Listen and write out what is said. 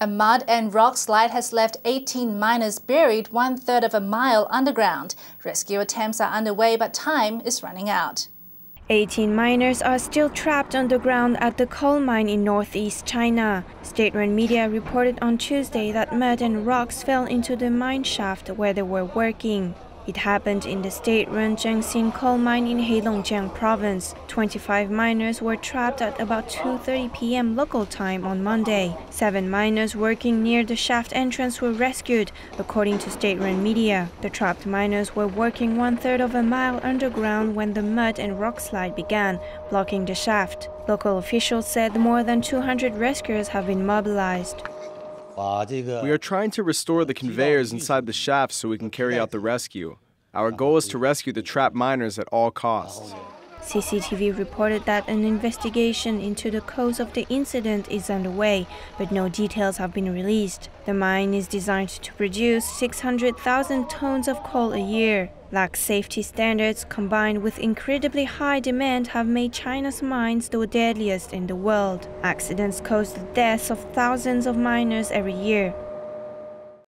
A mud and rock slide has left 18 miners buried one third of a mile underground. Rescue attempts are underway, but time is running out. 18 miners are still trapped underground at the coal mine in northeast China. State-run media reported on Tuesday that mud and rocks fell into the mine shaft where they were working. It happened in the state-run Zhenxing coal mine in Heilongjiang province. 25 miners were trapped at about 2.30 p.m. local time on Monday. Seven miners working near the shaft entrance were rescued, according to state-run media. The trapped miners were working one-third of a mile underground when the mud and rock slide began, blocking the shaft. Local officials said more than 200 rescuers have been mobilized. We are trying to restore the conveyors inside the shaft so we can carry out the rescue. Our goal is to rescue the trapped miners at all costs. Oh, CCTV reported that an investigation into the cause of the incident is underway, but no details have been released. The mine is designed to produce 600,000 tons of coal a year. Lax safety standards combined with incredibly high demand have made China's mines the deadliest in the world. Accidents cause the deaths of thousands of miners every year.